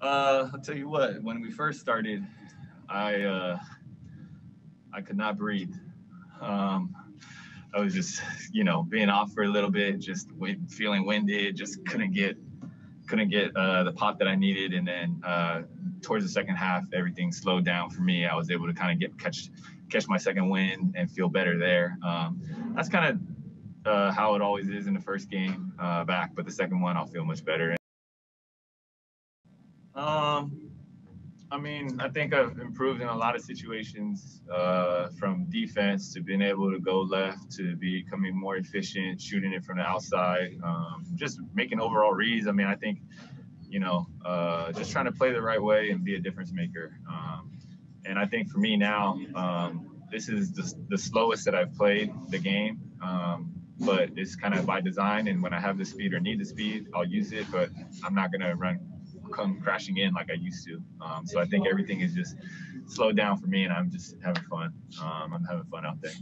Uh, I'll tell you what. When we first started, I uh, I could not breathe. Um, I was just, you know, being off for a little bit, just feeling winded, just couldn't get couldn't get uh, the pop that I needed. And then uh, towards the second half, everything slowed down for me. I was able to kind of get catch catch my second wind and feel better there. Um, that's kind of uh, how it always is in the first game uh, back, but the second one I'll feel much better. Um, I mean, I think I've improved in a lot of situations, uh, from defense to being able to go left to becoming more efficient, shooting it from the outside, um, just making overall reads. I mean, I think, you know, uh, just trying to play the right way and be a difference maker. Um, and I think for me now, um, this is the, the, slowest that I've played the game. Um, but it's kind of by design. And when I have the speed or need the speed, I'll use it. But I'm not going to run come crashing in like I used to. Um, so I think everything is just slowed down for me, and I'm just having fun. Um, I'm having fun out there.